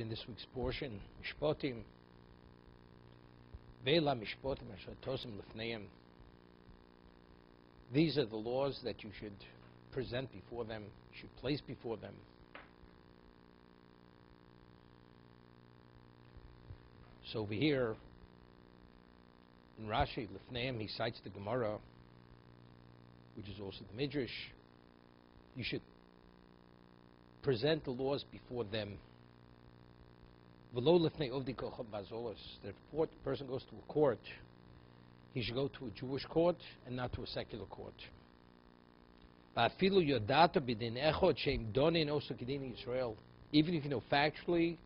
in this week's portion, Mishpotim, Ve'la Mishpotim Asher Tosim Lefneim. These are the laws that you should present before them, you should place before them. So over here, in Rashi, Lefneim, he cites the Gemara, which is also the Midrash. You should present the laws before them. That if person goes to a court, he should go to a Jewish court and not to a secular court. Even if you know factually,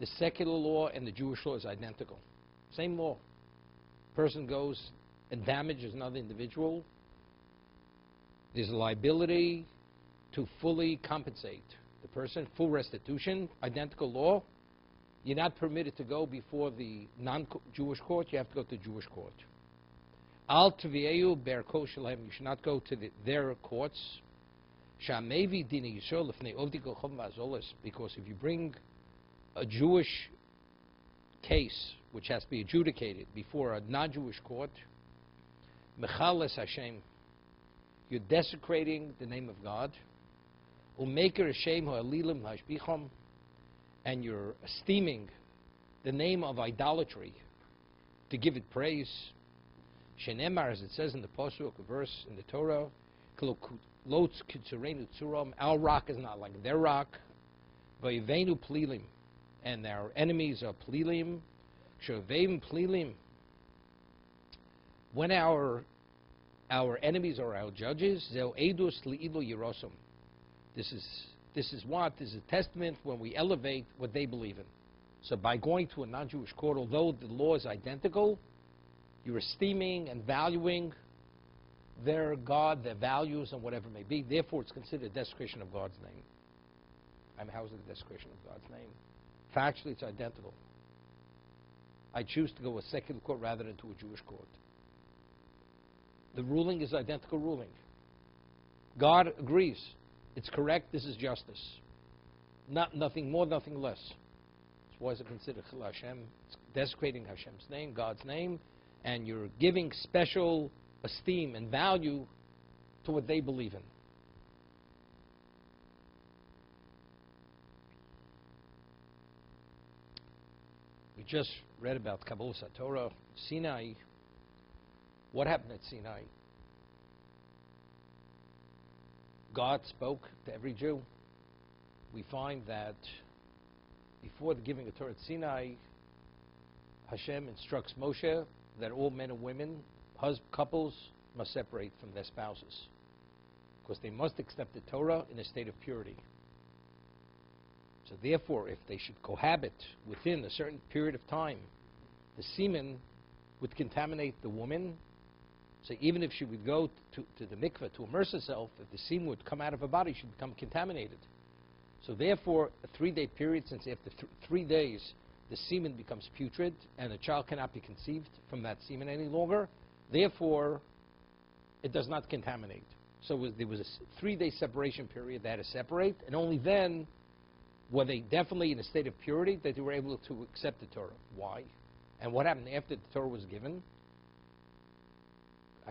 the secular law and the Jewish law is identical. Same law. Person goes and damages another individual. There's a liability to fully compensate the person, full restitution, identical law. You're not permitted to go before the non-Jewish court. You have to go to the Jewish court. Al ber You should not go to the, their courts. Shamevi dini yisrael lefnei Because if you bring a Jewish case which has to be adjudicated before a non-Jewish court, mechales Hashem, you're desecrating the name of God. Umaker Hashem ha'alilim hashbicham, and you're esteeming the name of idolatry to give it praise. Shenemar, as it says in the Pasuk, a verse in the Torah, Lotz kitzurenu tzuram, our rock is not like their rock. Vayivenu plilim, and our enemies are plilim. Shavim plilim. When our our enemies are our judges, zeu edus li'ilu. This is this is what? This is a testament when we elevate what they believe in. So by going to a non-Jewish court, although the law is identical, you're esteeming and valuing their God, their values, and whatever it may be. Therefore, it's considered a desecration of God's name. I mean, how is it a desecration of God's name? Factually, it's identical. I choose to go a secular court rather than to a Jewish court. The ruling is identical ruling. God agrees. It's correct. This is justice. Not nothing more, nothing less. Why is it considered Chil Hashem? It's desecrating Hashem's name, God's name, and you're giving special esteem and value to what they believe in. We just read about Kabbalas Torah, Sinai. What happened at Sinai? God spoke to every Jew. We find that before the giving of Torah at Sinai, Hashem instructs Moshe that all men and women, couples, must separate from their spouses because they must accept the Torah in a state of purity. So therefore, if they should cohabit within a certain period of time, the semen would contaminate the woman so even if she would go to, to the mikveh to immerse herself, if the semen would come out of her body, she'd become contaminated. So therefore, a three-day period, since after th three days the semen becomes putrid and a child cannot be conceived from that semen any longer, therefore it does not contaminate. So was, there was a three-day separation period they had to separate, and only then were they definitely in a state of purity that they were able to accept the Torah. Why? And what happened after the Torah was given?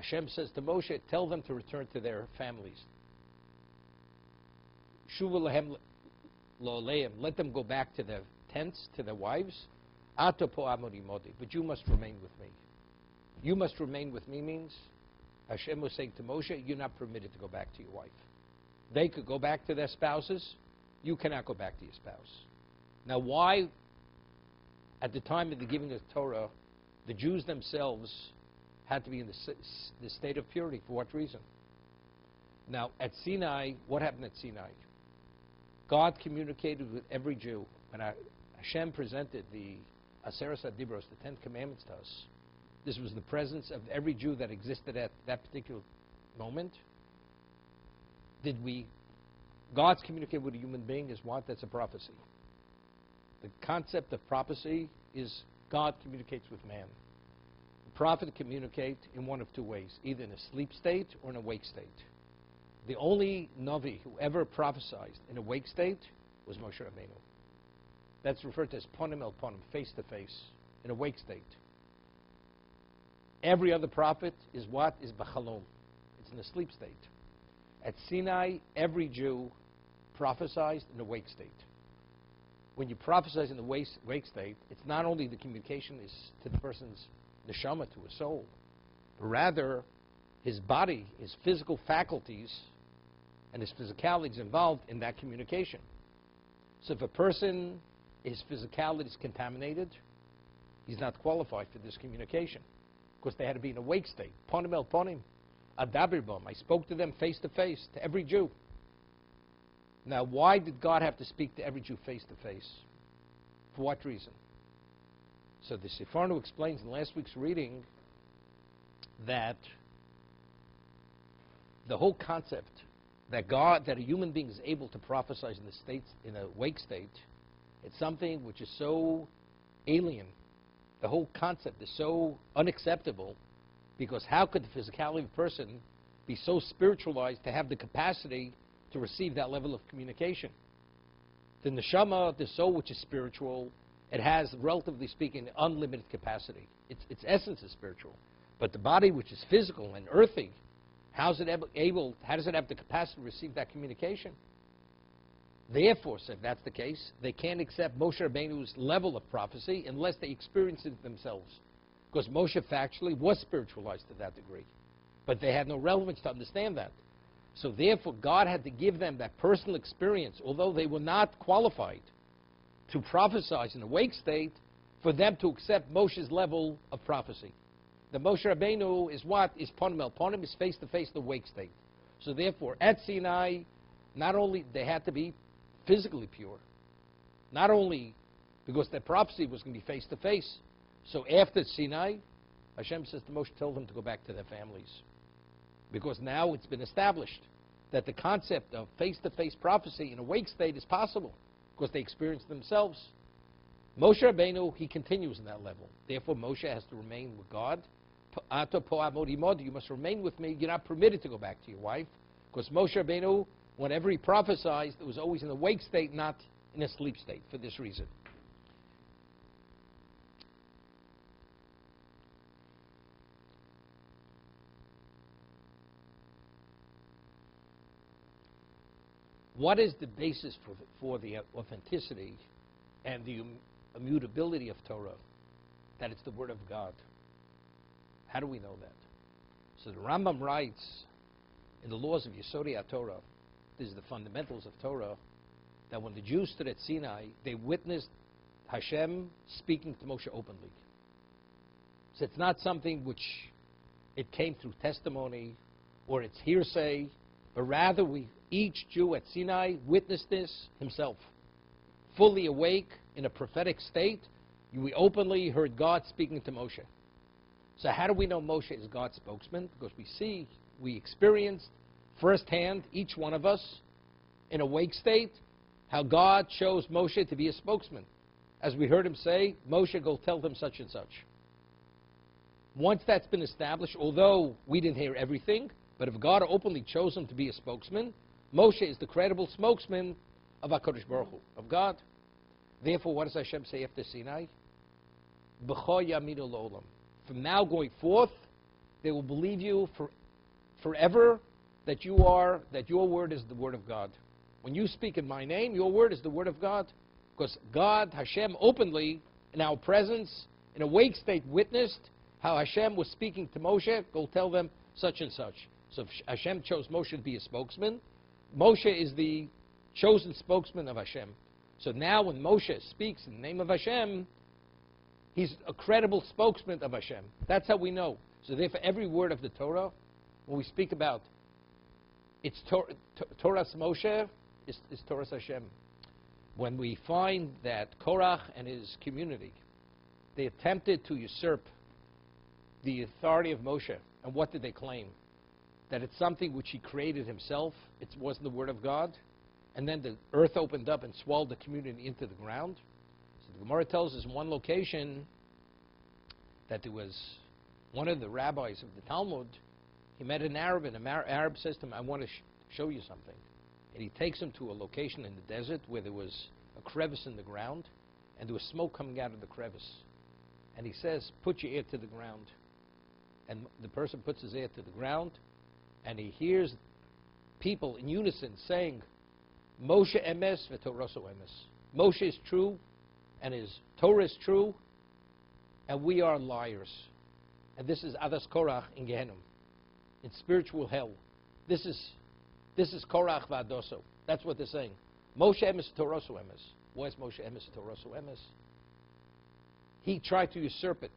Hashem says to Moshe, tell them to return to their families. Shuva lahem let them go back to their tents, to their wives. Atopo amori modi, but you must remain with me. You must remain with me means Hashem was saying to Moshe, you're not permitted to go back to your wife. They could go back to their spouses. You cannot go back to your spouse. Now, why, at the time of the giving of Torah, the Jews themselves had to be in the, the state of purity. For what reason? Now, at Sinai, what happened at Sinai? God communicated with every Jew. When Hashem presented the Aseret HaDibros, the Ten Commandments to us, this was the presence of every Jew that existed at that particular moment. Did we, God's communicate with a human being is what? That's a prophecy. The concept of prophecy is God communicates with man prophet communicate in one of two ways, either in a sleep state or an awake state. The only Navi who ever prophesied in a wake state was Moshe Rabbeinu. That's referred to as ponim el ponim, face to face, in a wake state. Every other prophet is what? Is bachalom. It's in a sleep state. At Sinai, every Jew prophesied in a wake state. When you prophesize in the wake state, it's not only the communication is to the person's neshama, to his soul, rather his body, his physical faculties, and his physicality is involved in that communication. So if a person, his physicality is contaminated, he's not qualified for this communication because they had to be in a wake state. Ponim el ponim, adabirbom. I spoke to them face to face, to every Jew. Now, why did God have to speak to every Jew face to face? For what reason? So the Sforno explains in last week's reading that the whole concept that God, that a human being is able to prophesy in the state, in a wake state, it's something which is so alien. The whole concept is so unacceptable because how could the physicality of a person be so spiritualized to have the capacity to receive that level of communication? The neshama, the soul which is spiritual, it has, relatively speaking, unlimited capacity. Its, its essence is spiritual. But the body, which is physical and earthy, How's it able, how does it have the capacity to receive that communication? Therefore, if that's the case, they can't accept Moshe Rabbeinu's level of prophecy unless they experience it themselves. Because Moshe factually was spiritualized to that degree. But they had no relevance to understand that. So therefore, God had to give them that personal experience, although they were not qualified to prophesy in a wake state, for them to accept Moshe's level of prophecy. The Moshe Rabbeinu is what? Is Ponim El Ponim, is face to face the wake state. So therefore, at Sinai, not only they had to be physically pure, not only because their prophecy was going to be face to face. So after Sinai, Hashem says to Moshe, tell them to go back to their families. Because now it's been established that the concept of face to face prophecy in a wake state is possible because they experience themselves. Moshe Rabbeinu, he continues in that level. Therefore, Moshe has to remain with God you must remain with me. You're not permitted to go back to your wife. Because Moshe Rabbeinu, whenever he prophesied, it was always in a wake state, not in a sleep state, for this reason. What is the basis for the, for the authenticity and the immutability of Torah? That it's the Word of God. How do we know that? So the Rambam writes in the laws of Yesodi Torah, these are the fundamentals of Torah, that when the Jews stood at Sinai, they witnessed Hashem speaking to Moshe openly. So it's not something which it came through testimony or it's hearsay, but rather we each Jew at Sinai witnessed this himself. Fully awake in a prophetic state, we openly heard God speaking to Moshe. So how do we know Moshe is God's spokesman? Because we see, we experienced firsthand, each one of us, in a wake state, how God chose Moshe to be a spokesman. As we heard him say, Moshe, go tell them such and such. Once that's been established, although we didn't hear everything, but if God openly chose him to be a spokesman, Moshe is the credible spokesman of HaKadosh Baruch Hu, of God. Therefore, what does Hashem say after Sinai? From now going forth, they will believe you for, forever that you are, that your word is the word of God. When you speak in my name, your word is the word of God. Because God, Hashem, openly, in our presence, in a wake state, witnessed how Hashem was speaking to Moshe. Go tell them such and such. So Hashem chose Moshe to be a spokesman. Moshe is the chosen spokesman of Hashem. So now when Moshe speaks in the name of Hashem, He's a credible spokesman of Hashem. That's how we know. So therefore, every word of the Torah, when we speak about it's Torah Torah's Moshe, is, is Torah's Hashem. When we find that Korach and his community, they attempted to usurp the authority of Moshe, and what did they claim? That it's something which he created himself. It wasn't the word of God. And then the earth opened up and swallowed the community into the ground. So the Gemara tells us in one location that there was one of the rabbis of the Talmud, he met an Arab, and the Arab says to him, I want to sh show you something. And he takes him to a location in the desert where there was a crevice in the ground, and there was smoke coming out of the crevice. And he says, Put your ear to the ground. And the person puts his ear to the ground, and he hears people in unison saying, Moshe emes v'Torah emes. Moshe is true, and his Torah is true, and we are liars. And this is Adas Korach in Gehenna, in spiritual hell. This is this is Korach v'Adoso. That's what they're saying. Moshe emes Torah emes. Why is Moshe emes Torah emes? He tried to usurp it.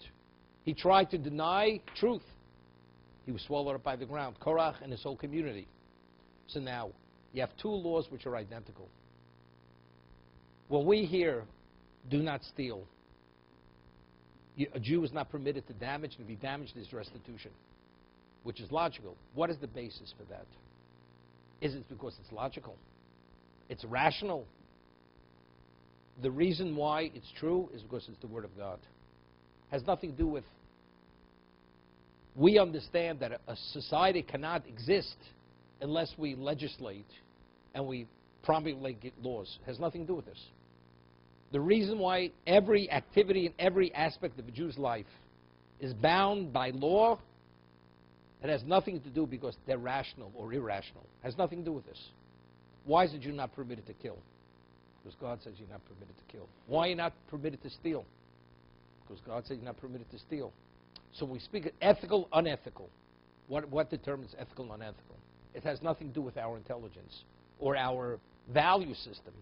He tried to deny truth. He was swallowed up by the ground. Korach and his whole community. So now, you have two laws which are identical. When we hear, do not steal, a Jew is not permitted to damage, and if he damaged, there's restitution, which is logical. What is the basis for that? Is it because it's logical? It's rational? The reason why it's true is because it's the Word of God. Has nothing to do with. We understand that a society cannot exist unless we legislate and we promulgate laws. It has nothing to do with this. The reason why every activity and every aspect of a Jew's life is bound by law, it has nothing to do because they're rational or irrational. It has nothing to do with this. Why is a Jew not permitted to kill? Because God says you're not permitted to kill. Why are you not permitted to steal? Because God says you're not permitted to steal. So we speak of ethical, unethical, what, what determines ethical unethical? It has nothing to do with our intelligence or our value system.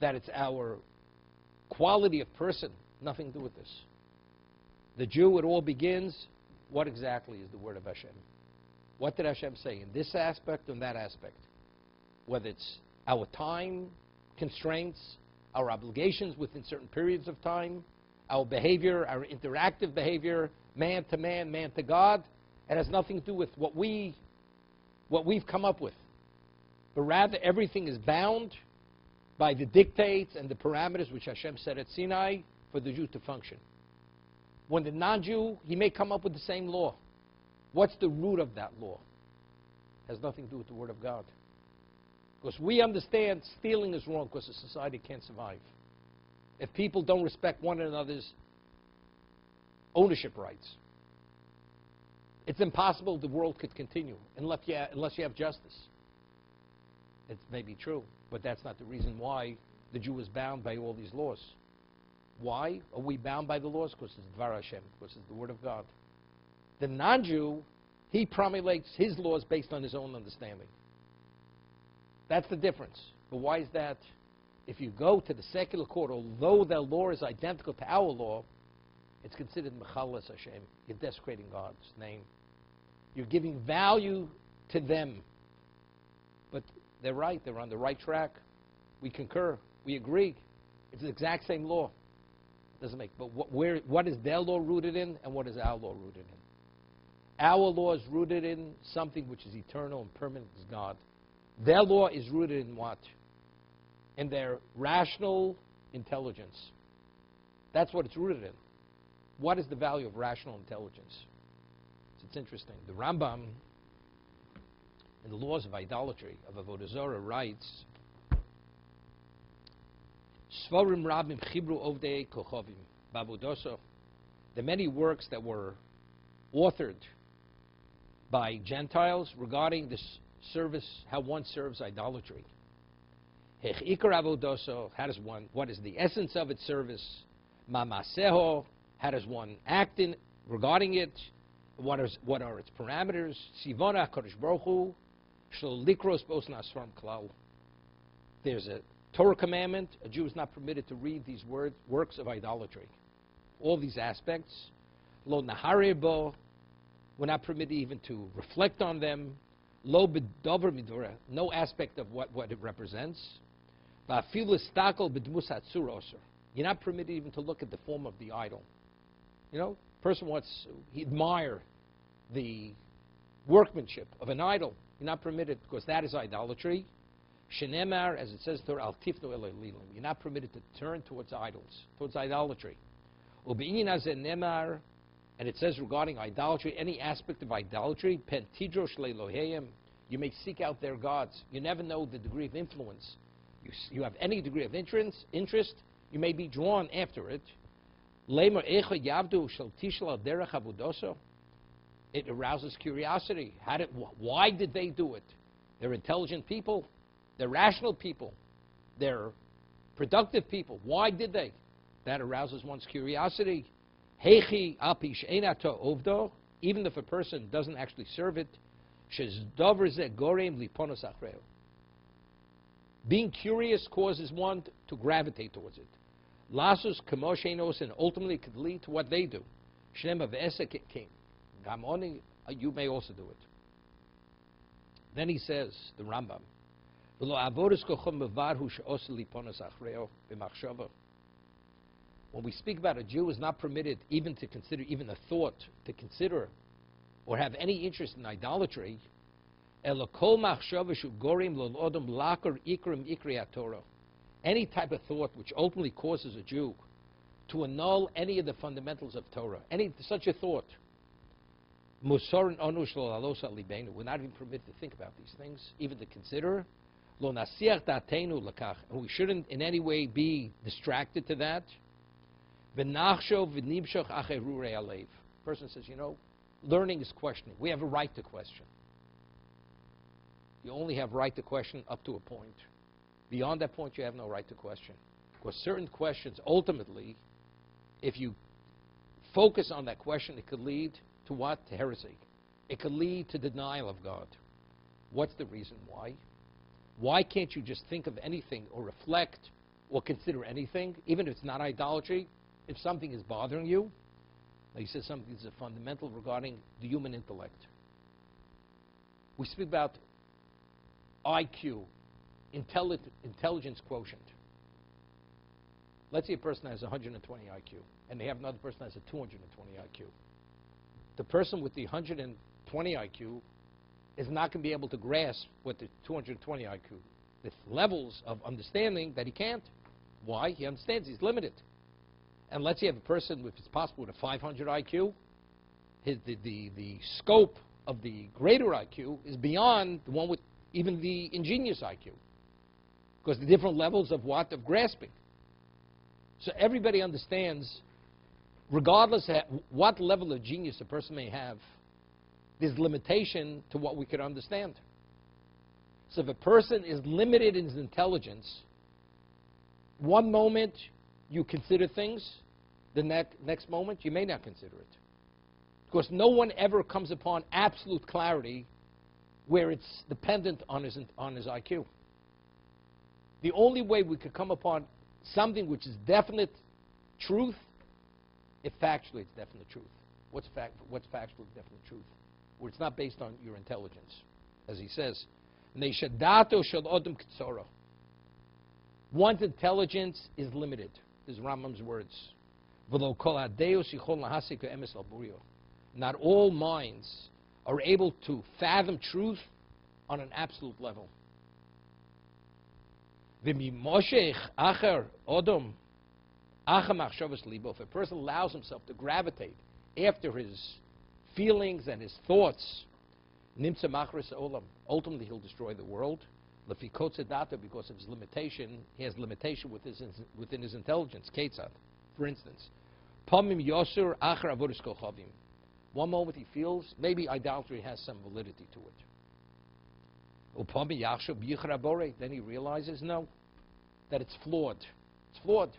That it's our quality of person, nothing to do with this. The Jew, it all begins. What exactly is the word of Hashem? What did Hashem say in this aspect and that aspect? Whether it's our time constraints, our obligations within certain periods of time, our behavior, our interactive behavior, man to man, man to God. It has nothing to do with what we what we've come up with. But rather everything is bound by the dictates and the parameters which Hashem set at Sinai for the Jew to function. When the non-Jew, he may come up with the same law. What's the root of that law? It has nothing to do with the Word of God. Because we understand stealing is wrong because a society can't survive. If people don't respect one another's ownership rights, it's impossible the world could continue unless you, unless you have justice. It may be true, but that's not the reason why the Jew is bound by all these laws. Why are we bound by the laws? Because it's Dvar Hashem, because it's the Word of God. The non-Jew, he promulgates his laws based on his own understanding. That's the difference. But why is that? If you go to the secular court, although their law is identical to our law, it's considered Mechalas Hashem. You're desecrating God's name. You're giving value to them. But they're right. They're on the right track. We concur. We agree. It's the exact same law. It Doesn't make. But what, where, what is their law rooted in, and what is our law rooted in? Our law is rooted in something which is eternal and permanent as God. Their law is rooted in what? In their rational intelligence. That's what it's rooted in. What is the value of rational intelligence? It's interesting. The Rambam, in the laws of idolatry, of Avodah Zarah, writes, Svarim Rabim Chibru Ovdei Kochovim, Babudoso. The many works that were authored by Gentiles regarding this service, how one serves idolatry. How does one, what is the essence of its service? Mamaseho, how does one act in regarding it? What, is, what are its parameters? Sivona Kodesh Baruch Hu, Likros Nasram Klal. There's a Torah commandment. A Jew is not permitted to read these word, works of idolatry. All these aspects. Lo Naharebo, we're not permitted even to reflect on them. Lo bedover midora, no aspect of what, what it represents. You're not permitted even to look at the form of the idol. You know, person wants he admire the workmanship of an idol. You're not permitted because that is idolatry. Shenemar, as it says, tifnu You're not permitted to turn towards idols, towards idolatry. Nemar, and it says regarding idolatry, any aspect of idolatry, pentidrosh leloheyim, you may seek out their gods. You never know the degree of influence. You, you have any degree of interest, interest, You may be drawn after it. It arouses curiosity. How did, why did they do it? They're intelligent people. They're rational people. They're productive people. Why did they? That arouses one's curiosity. Even if a person doesn't actually serve it. Being curious causes one to gravitate towards it. Lasus kamoshenos and ultimately could lead to what they do. Shem of king. Gamoni, uh, you may also do it. Then he says, the Rambam, "V'lo avodas kochom mevar hu liponos achreo. When we speak about a Jew is not permitted even to consider, even a thought to consider or have any interest in idolatry, elokol machshava shu gorim lolodom lakar ikrim ikri Torah. Any type of thought which ultimately causes a Jew to annul any of the fundamentals of Torah, any such a thought. We're not even permitted to think about these things, even to consider. And we shouldn't in any way be distracted to that. Person says, you know, learning is questioning. We have a right to question. You only have right to question up to a point. Beyond that point, you have no right to question. Because certain questions, ultimately, if you focus on that question, it could lead to what? To heresy. It could lead to denial of God. What's the reason why? Why can't you just think of anything or reflect or consider anything, even if it's not idolatry? If something is bothering you, like he says something is a fundamental regarding the human intellect. We speak about IQ, intelli- intelligence quotient. Let's say a person has 120 IQ, and they have another person has a 220 IQ. The person with the 120 IQ is not going to be able to grasp what the 220 IQ, the levels of understanding that he can't. Why? He understands he's limited. And let's say you have a person, if it's possible, with a 500 IQ, his, the, the, the scope of the greater IQ is beyond the one with even the ingenious IQ. Because the different levels of what? Of grasping. So everybody understands, regardless of what level of genius a person may have, there's limitation to what we could understand. So if a person is limited in his intelligence, one moment you consider things, the ne- next moment you may not consider it. Because no one ever comes upon absolute clarity where it's dependent on his, on his IQ. The only way we could come upon something which is definite truth, if factually it's definite truth. What's, fact, what's factually definite truth? Where it's not based on your intelligence. As he says. One's intelligence is limited. is Rambam's words. Not all minds are able to fathom truth on an absolute level. V'mimoshech acher odom acher machshavas libo. If a person allows himself to gravitate after his feelings and his thoughts, nimtza machris olam. Ultimately, he'll destroy the world. Lefikotze because of his limitation, he has limitation with his, within his intelligence. Ketzad, for instance. Pamim yosur acher avodas kochavim. One moment he feels maybe idolatry has some validity to it. Then he realizes no, that it's flawed. It's flawed.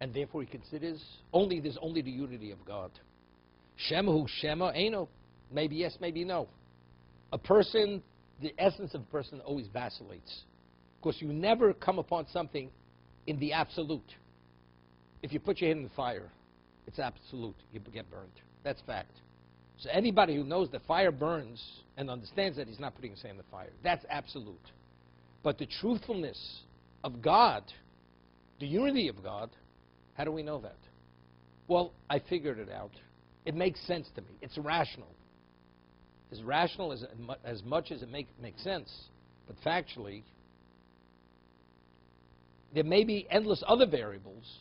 And therefore he considers only there's only the unity of God. Shemahu Shema Eno. Maybe yes, maybe no. A person the essence of a person always vacillates. Because you never come upon something in the absolute. If you put your hand in the fire, it's absolute. You get burned. That's fact. So anybody who knows that fire burns and understands that he's not putting his hand in the fire, that's absolute. But the truthfulness of God, the unity of God, how do we know that? Well, I figured it out. It makes sense to me. It's rational as rational as, as much as it make, makes sense, but factually, there may be endless other variables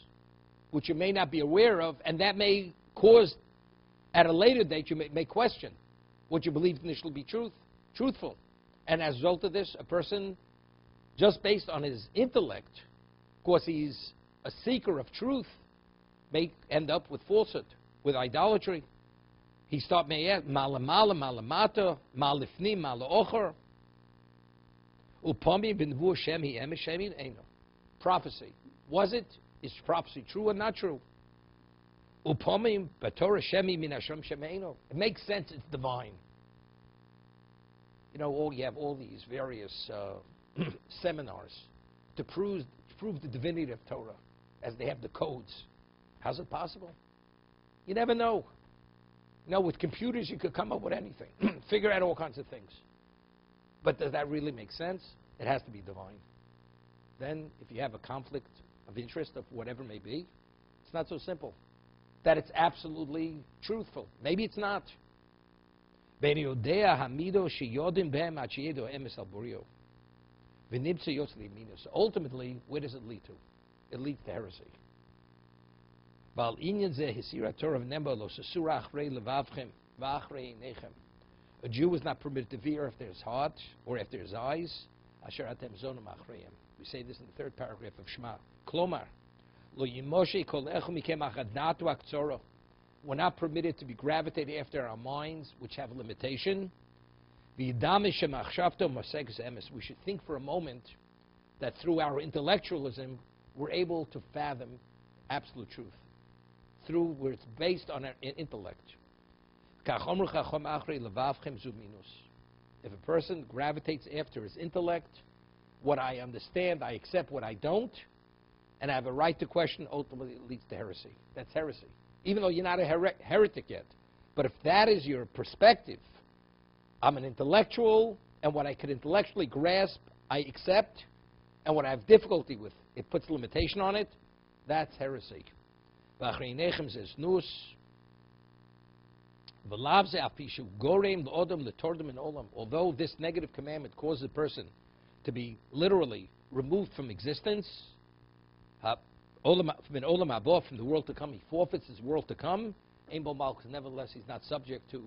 which you may not be aware of, and that may cause, at a later date, you may, may question what you believed initially be truth, truthful. And as a result of this, a person, just based on his intellect, Because he's a seeker of truth, may end up with falsehood, with idolatry. He start meyet malamala malamata malifni malaocher. Upami benvu shem hi emes shemin eno. Prophecy. Was it? Is prophecy true or not true? Batorah shemi min Hashem shemeino. It makes sense. It's divine. You know, all you have all these various uh, seminars to prove to prove the divinity of Torah, as they have the codes. How's it possible? You never know. You know, with computers, you could come up with anything, figure out all kinds of things. But does that really make sense? It has to be divine. Then, if you have a conflict of interest of whatever may be, it's not so simple. That it's absolutely truthful. Maybe it's not. Ultimately, where does it lead to? It leads to heresy. A Jew is not permitted to veer after his heart or after his eyes. We say this in the third paragraph of Shema. Klomar, We're not permitted to be gravitated after our minds, which have a limitation. We should think for a moment that through our intellectualism, we're able to fathom absolute truth. Through where it's based on our intellect. If a person gravitates after his intellect, what I understand, I accept what I don't, and I have a right to question, ultimately it leads to heresy. That's heresy. Even though you're not a her heretic yet. But if that is your perspective, I'm an intellectual, and what I could intellectually grasp, I accept, and what I have difficulty with, it puts limitation on it, that's heresy. Although this negative commandment causes a person to be literally removed from existence, from the world to come, he forfeits his world to come. Nevertheless, he's not subject to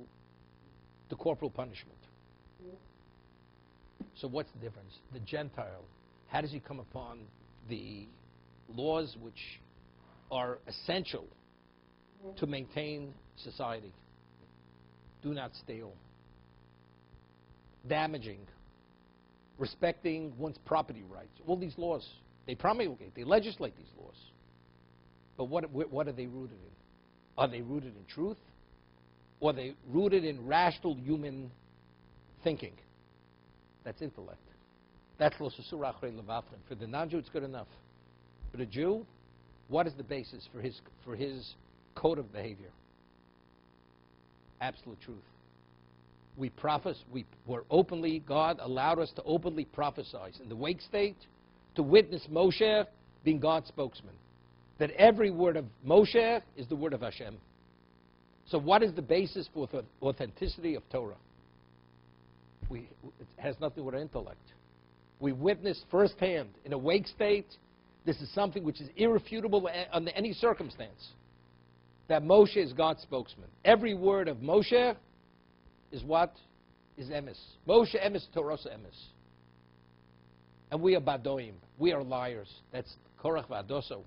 the corporal punishment. So what's the difference? The Gentile, how does he come upon the laws which are essential to maintain society? Do not steal. Damaging respecting one's property rights. All these laws, they promulgate, they legislate these laws. But what, what are they rooted in? Are they rooted in truth? Or are they rooted in rational human thinking? That's intellect. That's For the non-Jew, it's good enough. For the Jew, what is the basis for his, for his code of behavior? Absolute truth we prophesy, we were openly, God allowed us to openly prophesy in the wake state to witness Moshe being God's spokesman. That every word of Moshe is the word of Hashem. So what is the basis for the authenticity of Torah? We, it has nothing with our intellect. We witness firsthand in a wake state, this is something which is irrefutable under any circumstance, that Moshe is God's spokesman. Every word of Moshe is what? Is emes. Moshe emes, Torah emes. And we are badoim. We are liars. That's korach vadoso.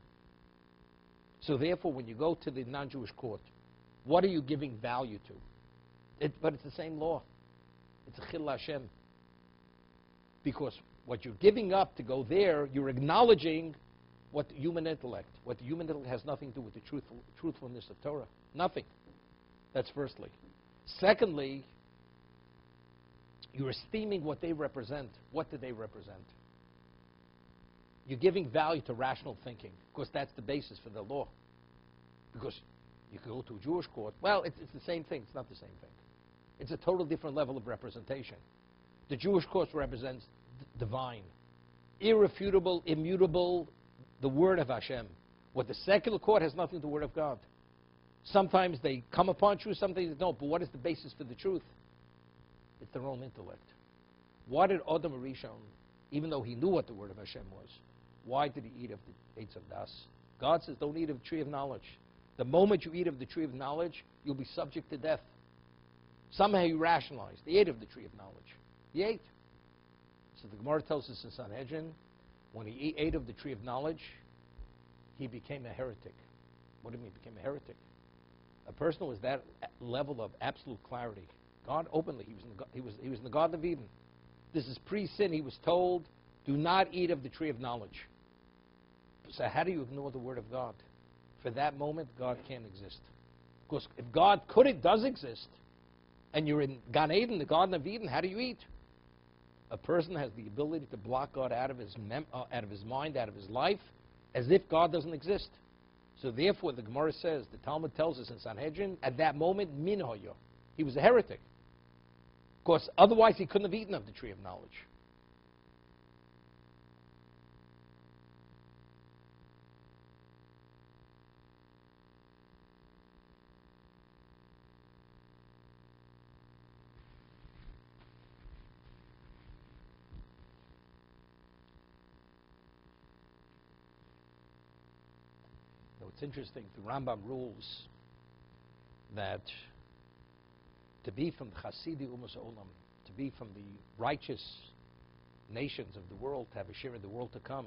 So therefore, when you go to the non-Jewish court, what are you giving value to? It, but it's the same law. It's a chil Hashem. Because what you're giving up to go there, you're acknowledging what the human intellect. What the human intellect has nothing to do with the truthful, truthfulness of Torah. Nothing. That's firstly. Secondly, you're esteeming what they represent. What do they represent? You're giving value to rational thinking, because that's the basis for the law. Because you can go to a Jewish court. Well, it's, it's the same thing. It's not the same thing. It's a total different level of representation. The Jewish court represents divine, irrefutable, immutable, the word of Hashem. What the secular court has nothing to the word of God. Sometimes they come upon truth, sometimes they don't. But what is the basis for the truth? It's their own intellect. Why did Adam Rishon, even though he knew what the word of Hashem was, why did he eat of the Eitz of Das? God says, don't eat of the tree of knowledge. The moment you eat of the tree of knowledge, you'll be subject to death. Somehow he rationalized. He ate of the tree of knowledge. He ate. So the Gemara tells us in Sanhedrin, when he ate of the tree of knowledge, he became a heretic. What do you mean he became a heretic? A person with that level of absolute clarity. God openly, he was, in the, he was, he was in the Garden of Eden. This is pre-sin. He was told, do not eat of the tree of knowledge. So how do you ignore the word of God? For that moment, God can't exist. Because if God could, it does exist, and you're in Gan Eden, the Garden of Eden, how do you eat? A person has the ability to block God out of his uh, out of his mind, out of his life, as if God doesn't exist. So therefore, the Gemara says, the Talmud tells us in Sanhedrin, at that moment, minhoyo, he was a heretic. Because otherwise he couldn't have eaten of the tree of knowledge. It's interesting, the Rambam rules that to be from the Chasidi Umas Olam, to be from the righteous nations of the world, to have a share in the world to come,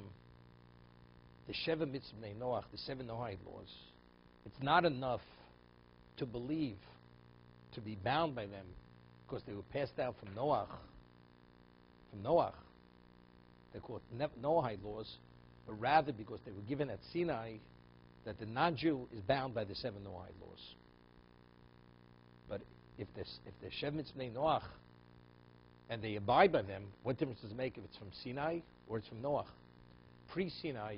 the Sheva Mitzvah Noach, the seven Noahide laws, it's not enough to believe, to be bound by them, because they were passed down from Noach, from Noach. They're called Noahide laws, but rather because they were given at Sinai that the non-Jew is bound by the seven Noahide laws. But if the if the Shev Mitzvah Noach and they abide by them, what difference does it make if it's from Sinai or it's from Noach? Pre-Sinai,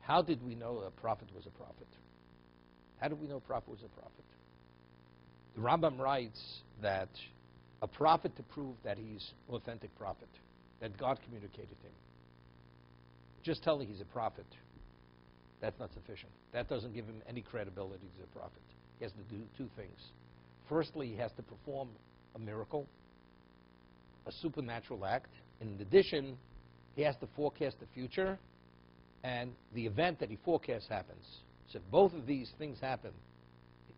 how did we know a prophet was a prophet? How did we know a prophet was a prophet? The Rambam writes that a prophet to prove that he's an authentic prophet, that God communicated to him. Just tell him he's a prophet that's not sufficient. That doesn't give him any credibility as a prophet. He has to do two things. Firstly, he has to perform a miracle, a supernatural act. In addition, he has to forecast the future, and the event that he forecasts happens. So if both of these things happen,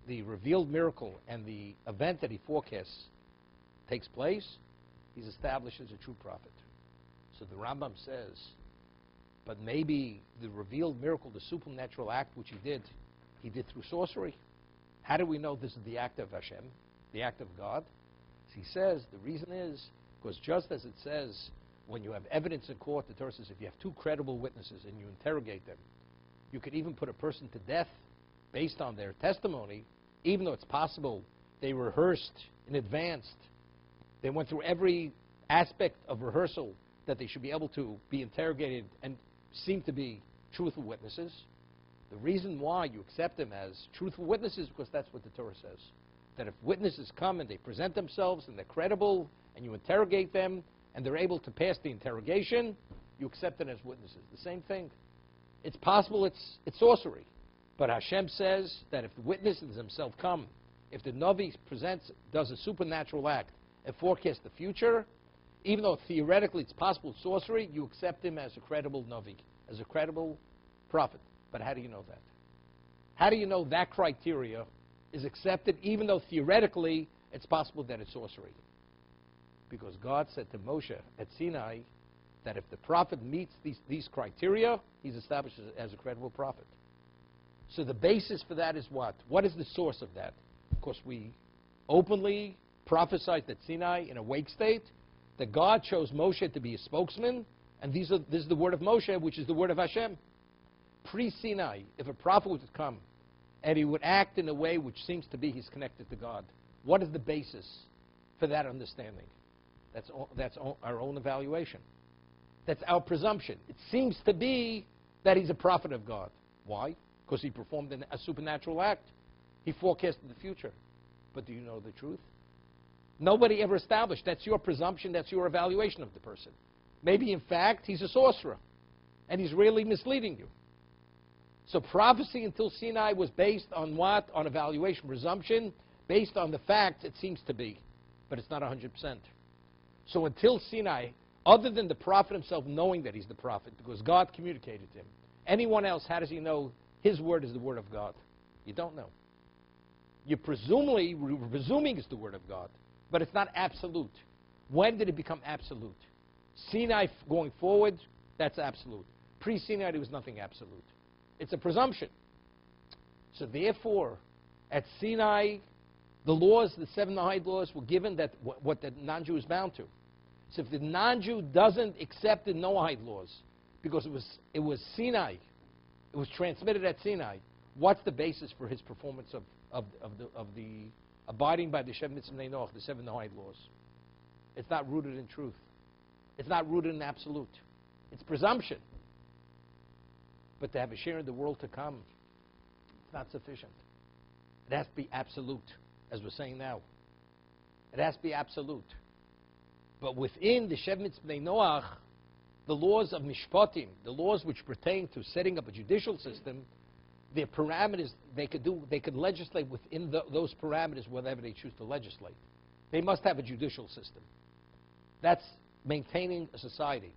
the revealed miracle and the event that he forecasts takes place, he's established as a true prophet. So the Rambam says but maybe the revealed miracle, the supernatural act which he did, he did through sorcery. How do we know this is the act of Hashem, the act of God? As he says the reason is because just as it says when you have evidence in court, the Torah says if you have two credible witnesses and you interrogate them, you could even put a person to death based on their testimony, even though it's possible they rehearsed in advance. They went through every aspect of rehearsal that they should be able to be interrogated and seem to be truthful witnesses. The reason why you accept them as truthful witnesses because that's what the Torah says. That if witnesses come and they present themselves and they're credible and you interrogate them and they're able to pass the interrogation, you accept them as witnesses. The same thing. It's possible it's, it's sorcery. But Hashem says that if the witnesses themselves come, if the Navi presents, does a supernatural act and forecasts the future, even though theoretically it's possible sorcery, you accept him as a credible Navi, as a credible prophet. But how do you know that? How do you know that criteria is accepted even though theoretically it's possible that it's sorcery? Because God said to Moshe at Sinai that if the prophet meets these, these criteria, he's established as, as a credible prophet. So the basis for that is what? What is the source of that? Of course, we openly prophesied at Sinai in a wake state, that God chose Moshe to be a spokesman, and these are, this is the word of Moshe, which is the word of Hashem. Pre-Sinai, if a prophet would come and he would act in a way which seems to be he's connected to God, what is the basis for that understanding? That's, all, that's all, our own evaluation. That's our presumption. It seems to be that he's a prophet of God. Why? Because he performed a supernatural act. He forecasted the future. But do you know the truth? Nobody ever established. That's your presumption. That's your evaluation of the person. Maybe, in fact, he's a sorcerer, and he's really misleading you. So prophecy until Sinai was based on what? On evaluation, presumption, based on the fact it seems to be, but it's not 100%. So until Sinai, other than the prophet himself knowing that he's the prophet, because God communicated to him, anyone else, how does he know his word is the word of God? You don't know. You're presumably, presuming it's the word of God but it's not absolute. When did it become absolute? Sinai going forward, that's absolute. Pre-Sinai, there was nothing absolute. It's a presumption. So therefore, at Sinai, the laws, the seven Noahide laws, were given that what, what the non-Jew is bound to. So if the non-Jew doesn't accept the Noahide laws, because it was, it was Sinai, it was transmitted at Sinai, what's the basis for his performance of, of, of, the, of the abiding by the Shev Mitzvah Noach, the seven Noahide laws? It's not rooted in truth. It's not rooted in absolute. It's presumption. But to have a share in the world to come, it's not sufficient. It has to be absolute, as we're saying now. It has to be absolute. But within the Shev Mitzvah Noach, the laws of Mishpatim, the laws which pertain to setting up a judicial system, their parameters, they could do, they could legislate within the, those parameters whatever they choose to legislate. They must have a judicial system. That's maintaining a society.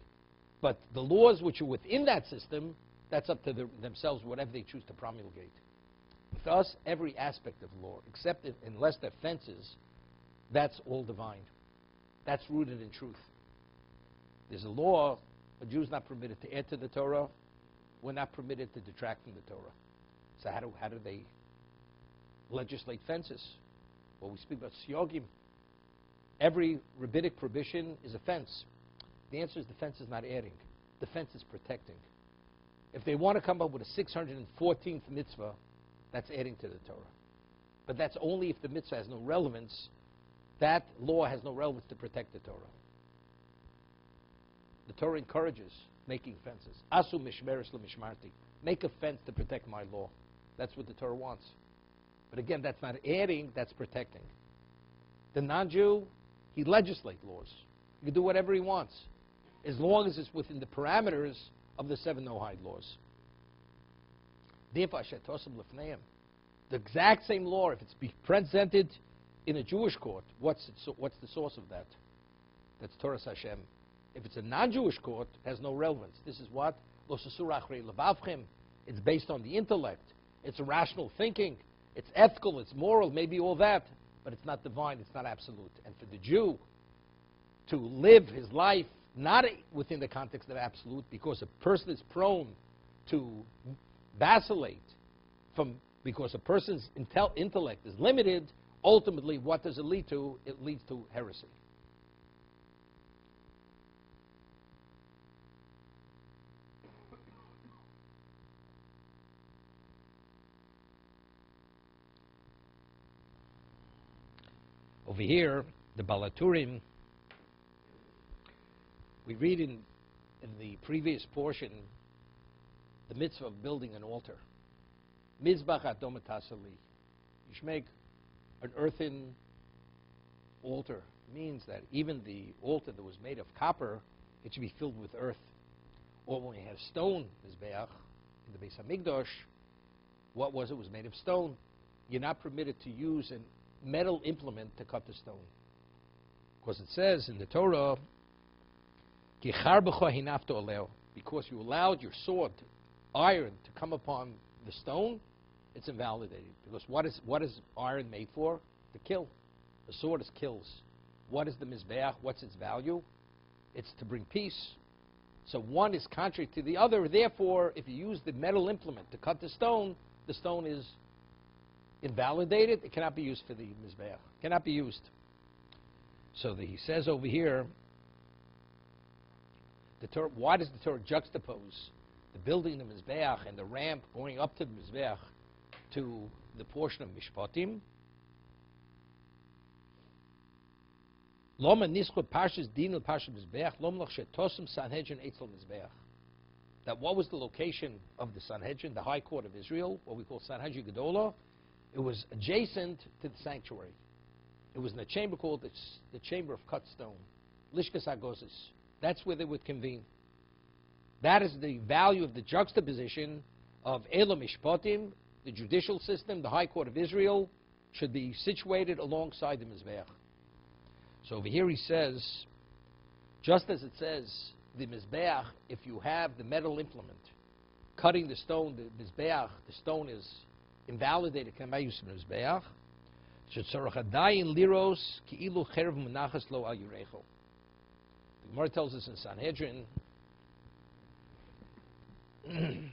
But the laws which are within that system, that's up to the, themselves, whatever they choose to promulgate. With us, every aspect of law, except if, unless they're fences, that's all divine. That's rooted in truth. There's a law, a Jew is not permitted to add to the Torah. We're not permitted to detract from the Torah. So how do, how do they legislate fences? Well, we speak about siyogim. Every rabbinic prohibition is a fence. The answer is the fence is not adding. The fence is protecting. If they want to come up with a 614th mitzvah, that's adding to the Torah. But that's only if the mitzvah has no relevance that law has no relevance to protect the Torah. The Torah encourages making fences. Asu mishmeres mishmarti. Make a fence to protect my law. That's what the Torah wants. But again, that's not adding, that's protecting. The non-Jew, he legislates laws. He can do whatever he wants, as long as it's within the parameters of the seven Noahide laws. The exact same law, if it's presented in a Jewish court, what's, it, what's the source of that? That's Torah Hashem. If it's a non-Jewish court, it has no relevance. This is what? It's based on the intellect. It's rational thinking. It's ethical. It's moral. Maybe all that. But it's not divine. It's not absolute. And for the Jew to live his life not within the context of absolute because a person is prone to vacillate from because a person's intel intellect is limited ultimately, what does it lead to? It leads to heresy. Over here, the Baal HaTurim, we read in, in the previous portion the mitzvah of building an altar. Mizbach Adom Tasali. You should make an earthen altar means that even the altar that was made of copper, it should be filled with earth. Or when we have stone mizbeach in the Beis Hamikdash, what was it? was made of stone. You're not permitted to use a metal implement to cut the stone. Because it says in the Torah, because you allowed your sword, iron, to come upon the stone, it's invalidated. Because what is, what is iron made for? To kill. The sword is kills. What is the Mizbeach? What's its value? It's to bring peace. So one is contrary to the other. Therefore, if you use the metal implement to cut the stone, the stone is invalidated. It cannot be used for the Mizbeach. Cannot be used. So the, he says over here, the Torah, why does the Torah juxtapose the building of the Mizbeach and the ramp going up to the Mizbeach to the portion of Mishpatim. That what was the location of the Sanhedrin, the High Court of Israel, what we call Sanhedrin Gedola? It was adjacent to the sanctuary. It was in a chamber called the, the Chamber of Cut Stone, Lishkas Agozis. That's where they would convene. That is the value of the juxtaposition of Elam Mishpatim the judicial system, the High Court of Israel, should be situated alongside the Mizbeach. So over here he says, just as it says, the Mizbeach, if you have the metal implement, cutting the stone, the Mizbeach, the stone is invalidated, can use Mizbeach, liros ki'ilu cherv menachas lo al yurecho. The Gemara tells us in Sanhedrin,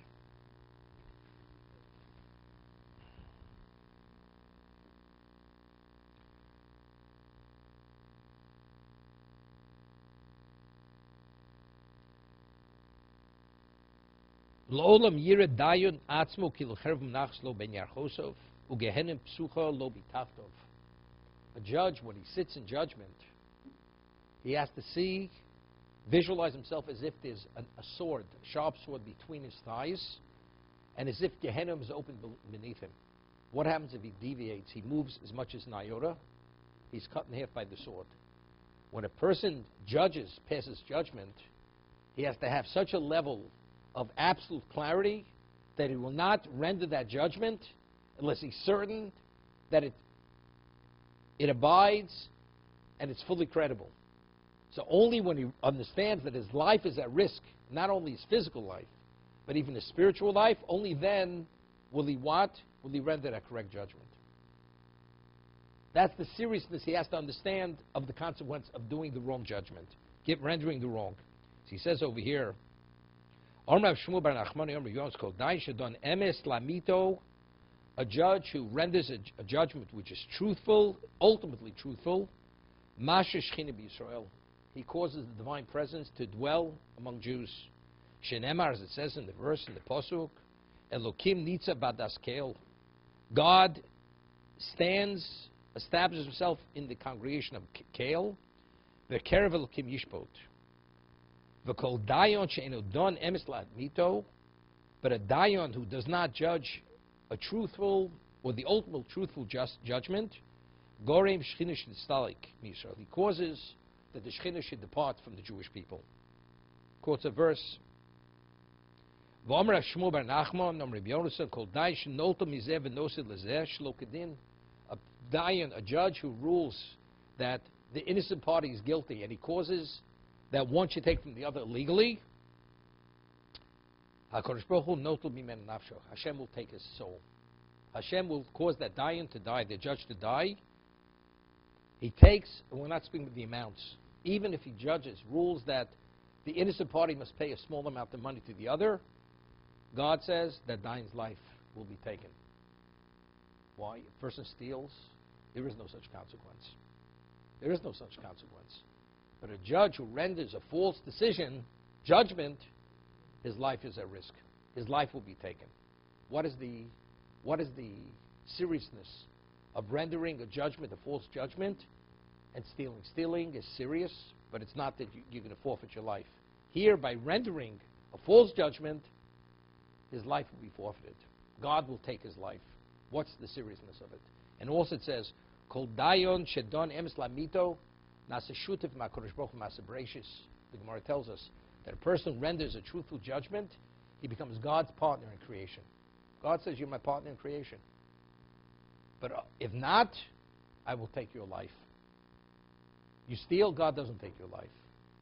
L'olam yira dayon atzmo ki l'cherv mnachs lo ben yarchosov, ugehenim psucha lo bitaftov. A judge, when he sits in judgment, he has to see, visualize himself as if there's a, a sword, a sharp sword between his thighs, and as if Gehenna is open beneath him. What happens if he deviates? He moves as much as an he's cut in half by the sword. When a person judges, passes judgment, he has to have such a level of absolute clarity that he will not render that judgment unless he's certain that it, it abides and it's fully credible. So only when he understands that his life is at risk, not only his physical life, but even his spiritual life, only then will he what? Will he render that correct judgment. That's the seriousness he has to understand of the consequence of doing the wrong judgment, rendering the wrong. He says over here, Omrav Shmuel bar Nachmani Omrav Yon's called Dain Shadon Emes Lamito, a judge who renders a, a judgment which is truthful, ultimately truthful, Masha Shechina. He causes the divine presence to dwell among Jews. Shenemar, as it says in the verse in the Pasuk, Elokim Nitza Badaskel. God stands, establishes himself in the congregation of Kale, Ve'kerev Elokim Yishbot. V'kol dayon she'enu don emes mito, but a dayon who does not judge a truthful or the ultimate truthful just judgment, gorem shchina stalik misrael. He causes that the shchina should depart from the Jewish people. Quotes a verse. V'omer Shmuel bar Nachman, nom Rabbi Yonasan, kol dayan shenolta mizeh v'nosid lezeh shlokadin. A dayan, a judge who rules that the innocent party is guilty and he causes that one should take from the other nafsho. Hashem will take his soul. Hashem will cause that dayan to die, the judge to die. He takes, and we're not speaking of the amounts, even if he judges, rules that the innocent party must pay a small amount of money to the other, God says that dayan's life will be taken. Why? A person steals, there is no such consequence. There is no such consequence. But a judge who renders a false decision, judgment, his life is at risk. His life will be taken. What is the, what is the seriousness of rendering a judgment, a false judgment, and stealing? Stealing is serious, but it's not that you, you're going to forfeit your life. Here, by rendering a false judgment, his life will be forfeited. God will take his life. What's the seriousness of it? And also it says, Kol dayon shedon emes lamito nasashutiv ma'kodesh baruch. The Gemara tells us that a person renders a truthful judgment, he becomes God's partner in creation. God says, You're my partner in creation. But uh, if not, I will take your life. You steal, God doesn't take your life.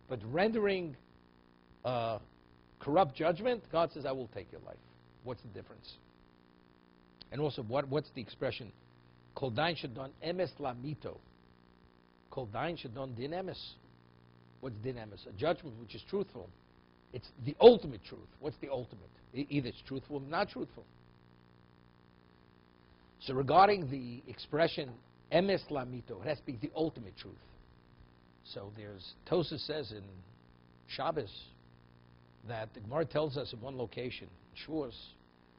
But rendering uh, corrupt judgment, God says, I will take your life. What's the difference? And also, what, what's the expression? Kol dain shadon emes lamito. Kol dain shadon din emes. What's din emes? A judgment which is truthful. It's the ultimate truth. What's the ultimate? E- Either it's truthful or not truthful. So regarding the expression emes lamito, it has to be the ultimate truth. So there's, Tosa says in Shabbos that the Gemara tells us in one location, Shurs,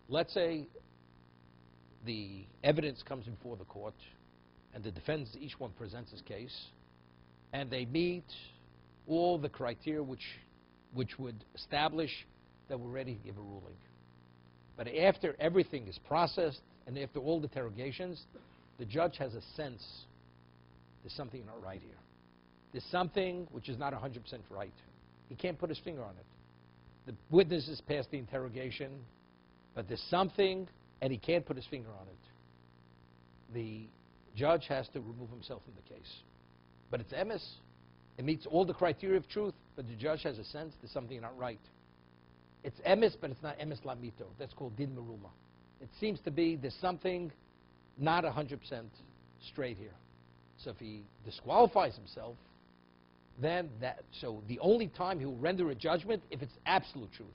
let's say the evidence comes before the court and the defense, each one presents his case, and they meet all the criteria which, which would establish that we're ready to give a ruling. But after everything is processed and after all the interrogations, the judge has a sense there's something not right here. There's something which is not 100% right. He can't put his finger on it. The witnesses passed the interrogation, but there's something, and he can't put his finger on it. The judge has to remove himself from the case. But it's emes. It meets all the criteria of truth, but the judge has a sense there's something not right. It's emes, but it's not emes lamito. That's called din meruma. It seems to be there's something not 100% straight here. So if he disqualifies himself, then that, so the only time he'll render a judgment if it's absolute truth,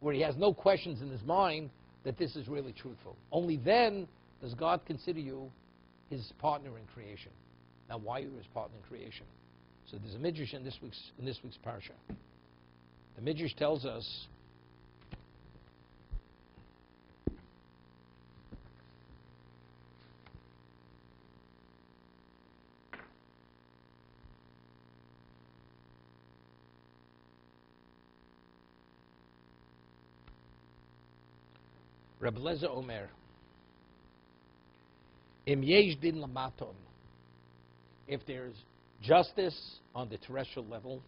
where he has no questions in his mind that this is really truthful. Only then does God consider you his partner in creation. Now, why is his partner in creation? So there's a midrash in this week's in this week's parsha. The midrash tells us Reb Lezer Omer. Im yesh din lamaton, if there's justice on the terrestrial level,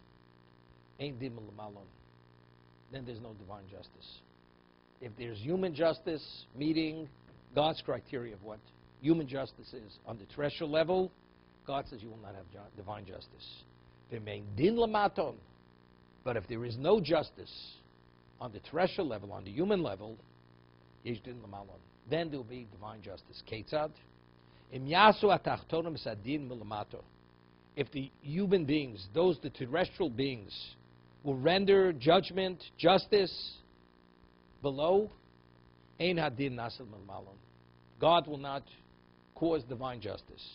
ain't din lamalon, then there's no divine justice. If there's human justice meeting God's criteria of what human justice is on the terrestrial level, God says you will not have divine justice. Remain din lamaton, but if there is no justice on the terrestrial level, on the human level, yesh din lamalon, then there will be divine justice. Ketzad, If the human beings, those the terrestrial beings, will render judgment, justice below, ein hadin nasel milmalon. God will not cause divine justice.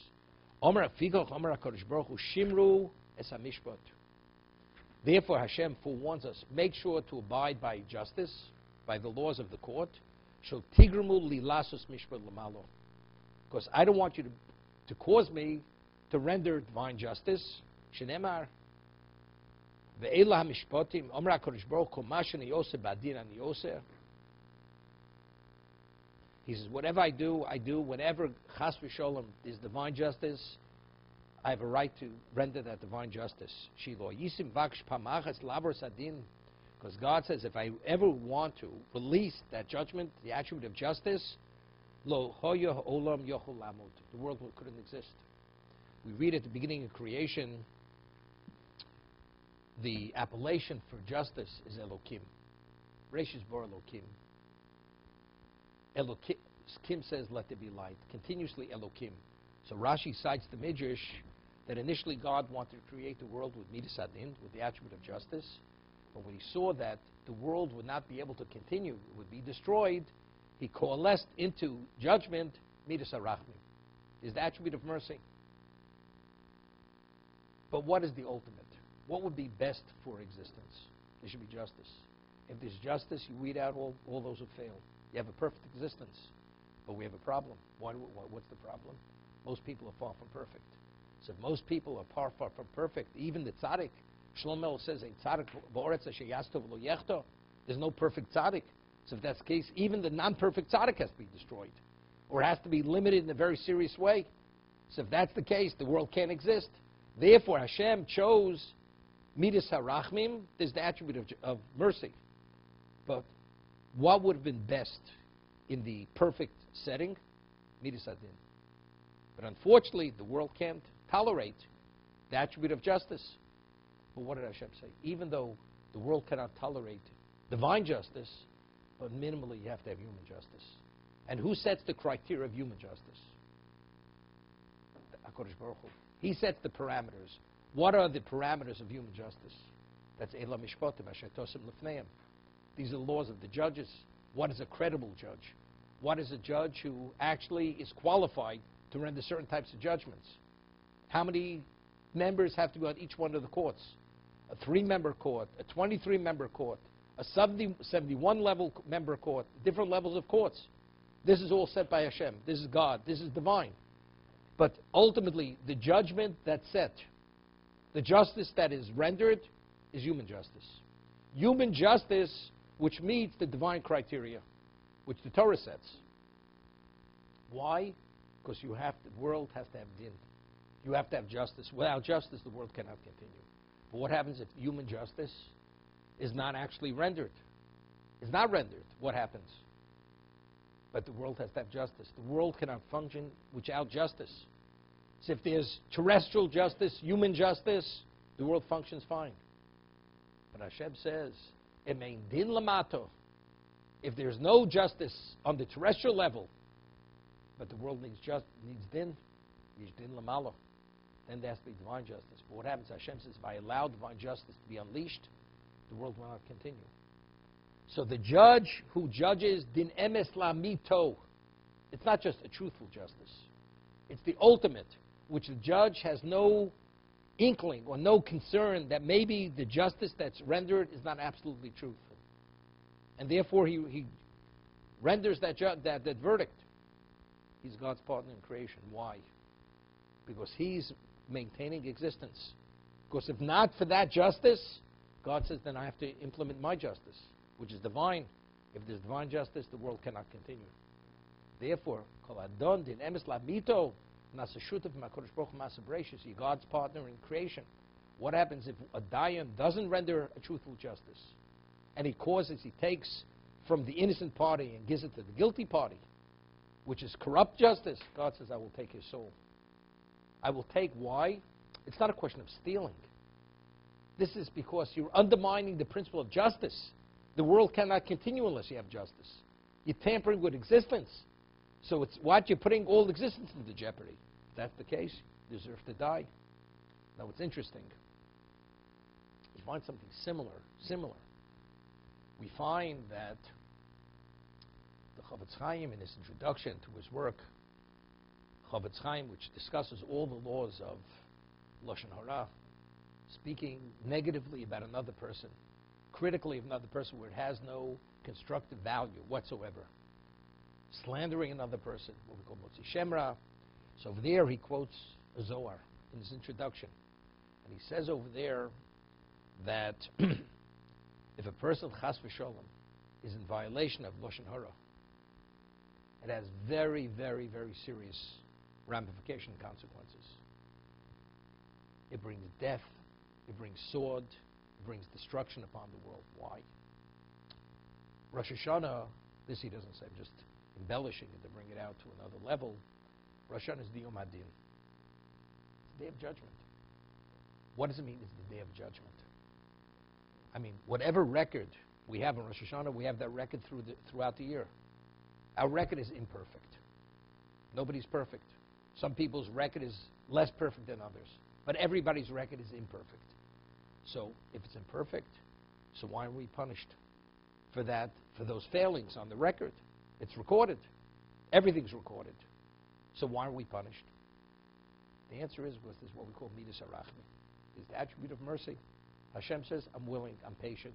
Baruch Hu, shimru es hamishpat. Therefore, Hashem forewarns us, make sure to abide by justice, by the laws of the court. Shall tigramu lilasus mishpat lamalo. Because I don't want you to, to cause me to render divine justice. Shenemar. Ve'ela hamishpatim, Omer HaKadosh Baruch Hu, badin an yoseh. He says, whatever I do, I do. Whenever chas v'sholem is divine justice, I have a right to render that divine justice. Shilo yisim vaksh pamachas labor sadin. Because God says, if I ever want to release that judgment, the attribute of justice, lo hoya. The world couldn't exist. We read at the beginning of creation, the appellation for justice is Elokim. Reshis bor Elokim. Elokim Kim says, let there be light. Continuously Elokim. So Rashi cites the Midrash that initially God wanted to create the world with Midas Adin, with the attribute of justice. But when he saw that the world would not be able to continue, it would be destroyed, he coalesced into judgment, Midas Arachmim, is the attribute of mercy. But what is the ultimate? What would be best for existence? There should be justice. If there's justice, you weed out all, all those who fail. You have a perfect existence. But we have a problem. Why, what, what's the problem? Most people are far from perfect. So if most people are far, far from perfect, even the tzaddik, Shlomo says, a tzaddik there's no perfect tzaddik. So if that's the case, even the non-perfect tzaddik has to be destroyed. Or has to be limited in a very serious way. So if that's the case, the world can't exist. Therefore, Hashem chose Midas HaRachmim, there's the attribute of, of mercy. But what would have been best in the perfect setting? Midas Adin. But unfortunately, the world can't tolerate the attribute of justice. But what did Hashem say? Even though the world cannot tolerate divine justice, but minimally you have to have human justice. And who sets the criteria of human justice? HaKadosh Baruch Hu. He sets the parameters. What are the parameters of human justice? That's Elam Mishpatim, Asher Tosim Lefneim. These are the laws of the judges. What is a credible judge? What is a judge who actually is qualified to render certain types of judgments? How many members have to be on each one of the courts? A three-member court, a 23-member court, a 70, 71-level member court, different levels of courts. This is all set by Hashem. This is God. This is divine. But ultimately, the judgment that's set, the justice that is rendered, is human justice. Human justice which meets the divine criteria, which the Torah sets. Why? Because you have the world has to have din. You have to have justice. Without justice, the world cannot continue. But what happens if human justice is not actually rendered? Is not rendered. What happens? But the world has to have justice. The world cannot function without justice. So if there's terrestrial justice, human justice, the world functions fine. But Hashem says, Emein din lamato. If there's no justice on the terrestrial level, but the world needs just needs din, needs din lamalo, then there has to be divine justice. But what happens? Hashem says, if I allow divine justice to be unleashed, the world will not continue. So the judge who judges din emes lamito, it's not just a truthful justice. It's the ultimate, which the judge has no inkling or no concern that maybe the justice that's rendered is not absolutely truthful. And therefore he, he renders that, that, that verdict. He's God's partner in creation. Why? Because he's maintaining existence. Because if not for that justice, God says, then I have to implement my justice, which is divine. If there's divine justice, the world cannot continue. Therefore, din emes masa. You're God's partner in creation. What happens if a dayan doesn't render a truthful justice, and he causes, he takes from the innocent party and gives it to the guilty party, which is corrupt justice? God says, "I will take his soul." I will take why? It's not a question of stealing. This is because you're undermining the principle of justice. The world cannot continue unless you have justice. You're tampering with existence. So it's what you're putting all existence into jeopardy. If that's the case, you deserve to die. Now what's interesting, we find something similar, similar. We find that the Chofetz Chaim in his introduction to his work, Chofetz Chaim, which discusses all the laws of Lashon Hara, speaking negatively about another person, critically of another person where it has no constructive value whatsoever, slandering another person, what we call Motzi Shemra. So over there he quotes Zohar in his introduction. And he says over there that if a person, chas v'sholem, is in violation of Lashon Hara, it has very, very, very serious ramification consequences. It brings death, it brings sword, it brings destruction upon the world. Why? Rosh Hashanah, this he doesn't say, I'm just embellishing it to bring it out to another level. Rosh Hashanah is the Yom Hadin. It's the day of judgment. What does it mean it's the day of judgment? I mean, whatever record we have in Rosh Hashanah, we have that record through the, throughout the year. Our record is imperfect. Nobody's perfect. Some people's record is less perfect than others. But everybody's record is imperfect. So if it's imperfect, so why are we punished for that, for those failings on the record? It's recorded. Everything's recorded. So why are we punished? The answer is because there's what we call midas harachmi. Is the attribute of mercy. Hashem says, I'm willing, I'm patient.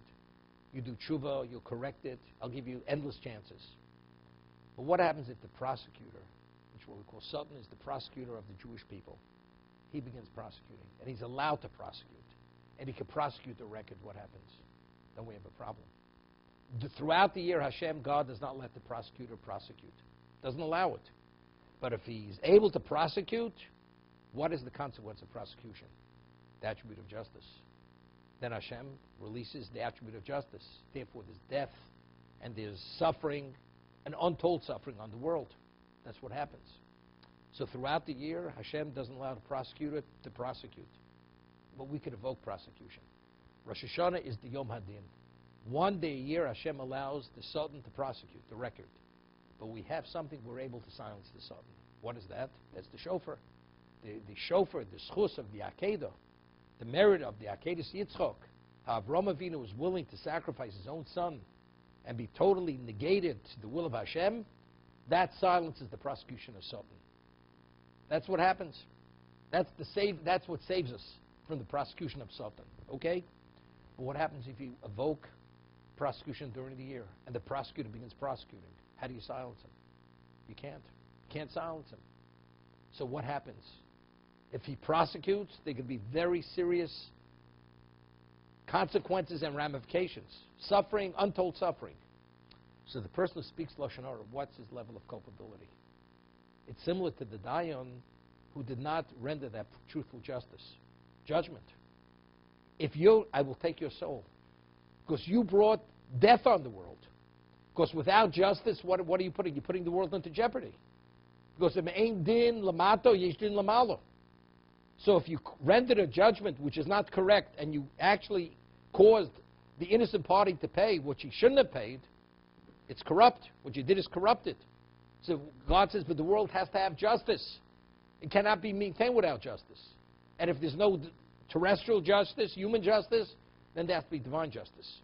You do tshuva, you'll correct it, I'll give you endless chances. But what happens if the prosecutor, which what we call Sultan is the prosecutor of the Jewish people, he begins prosecuting, and he's allowed to prosecute, and he can prosecute the record, what happens? Then we have a problem. The- throughout the year, Hashem, God, does not let the prosecutor prosecute. Doesn't allow it. But if he's able to prosecute, what is the consequence of prosecution? The attribute of justice. Then Hashem releases the attribute of justice. Therefore, there's death, and there's suffering, and untold suffering on the world. That's what happens. So throughout the year, Hashem doesn't allow the prosecutor to prosecute. But we could evoke prosecution. Rosh Hashanah is the Yom Hadin. One day a year, Hashem allows the Sultan to prosecute the record. But we have something we're able to silence the Sultan. What is that? That's the shofar. The, the shofar, the schus of the Akedah, the merit of the Akedah Yitzchok, how Avram Avinu was willing to sacrifice his own son and be totally negated to the will of Hashem, that silences the prosecution of Sultan. That's what happens. That's, the save, that's what saves us from the prosecution of Sultan. Okay? But what happens if you evoke prosecution during the year and the prosecutor begins prosecuting? How do you silence him? You can't. You can't silence him. So what happens? If he prosecutes, there could be very serious consequences and ramifications. Suffering, untold suffering. So the person who speaks Lashon Hara, what's his level of culpability? It's similar to the Dayan who did not render that truthful justice. Judgment. If you, I will take your soul. Because you brought death on the world. Because without justice, what, what are you putting? You're putting the world into jeopardy. Because if ain't din lamato, lamalo. So if you rendered a judgment which is not correct and you actually caused the innocent party to pay what she shouldn't have paid, it's corrupt. What you did is corrupted. So God says, but the world has to have justice. It cannot be maintained without justice. And if there's no terrestrial justice, human justice, then there has to be divine justice.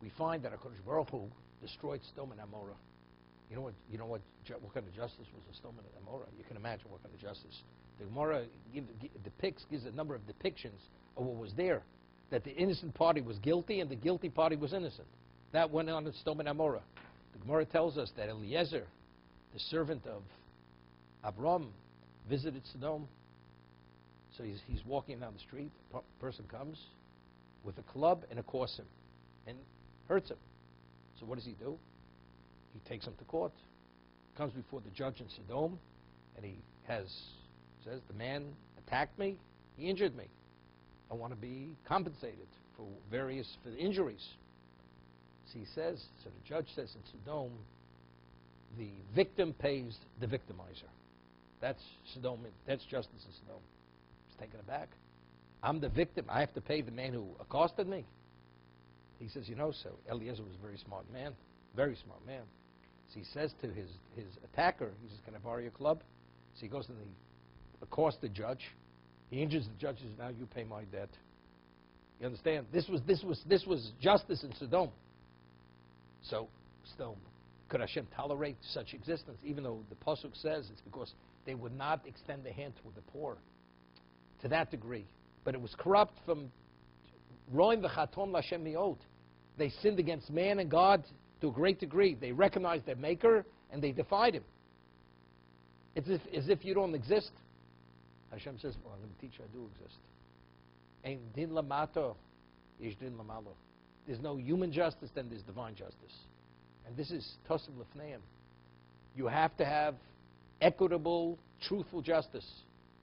We find that HaKadosh Baruch Hu destroyed Sodom and Amorah. You know what? You know what? What kind of justice was in Sodom and Amorah? You can imagine what kind of justice. The Gemara give, gi- depicts gives a number of depictions of what was there. That the innocent party was guilty and the guilty party was innocent. That went on in Sodom and Amorah. The Gemara tells us that Eliezer, the servant of Abram, visited Sodom. So he's, he's walking down the street. A person comes with a club and accosts him. And hurts him. So what does he do? He takes him to court, comes before the judge in Sodom, and he has says the man attacked me, he injured me. I want to be compensated for various for the injuries. So he says, so the judge says in Sodom, the victim pays the victimizer. That's Sodom. That's justice in Sodom. Taken aback. I'm the victim. I have to pay the man who accosted me. He says, you know, so Eliezer was a very smart man, very smart man. So he says to his, his attacker, he says, can I borrow your club? So he goes and he accosts the judge. He injures the judge. He says, now you pay my debt. You understand? This was, this was, this was justice in Sodom. So, still, could Hashem tolerate such existence, even though the Pasuk says it's because they would not extend a hand to the poor to that degree. But it was corrupt from Roim v'chatom Lashem miot. They sinned against man and God to a great degree. They recognized their maker and they defied him. It's as if, as if you don't exist. Hashem says, well, I'm going to teach you I do exist. Ein din lamato, ish din lamalo. There's no human justice, then there's divine justice. And this is Tosim Lefneim. You have to have equitable, truthful justice.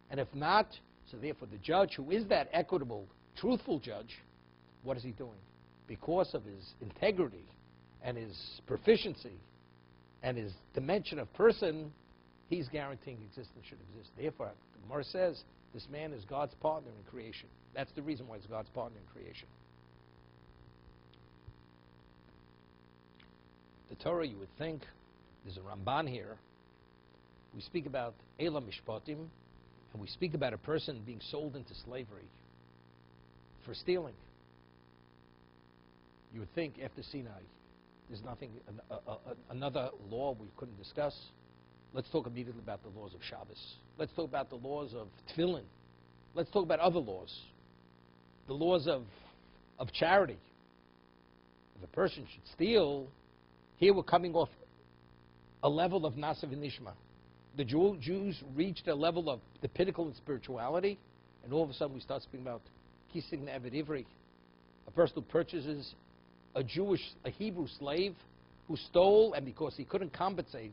And if not, so therefore the judge, who is that equitable, truthful judge, what is he doing? Because of his integrity and his proficiency and his dimension of person, he's guaranteeing existence should exist. Therefore, the Gemara says this man is God's partner in creation. That's the reason why he's God's partner in creation. The Torah, you would think, there's a Ramban here. We speak about Elam Mishpatim, and we speak about a person being sold into slavery for stealing. You would think after Sinai, there's nothing, an, a, a, another law we couldn't discuss. Let's talk immediately about the laws of Shabbos. Let's talk about the laws of Tefillin. Let's talk about other laws. The laws of, of charity. If a person should steal, here we're coming off a level of Nasav Nishma. The Jews reached a level of the pinnacle in spirituality, and all of a sudden we start speaking about kissing the Eved Ivri, a person who purchases a Jewish, a Hebrew slave who stole, and because he couldn't compensate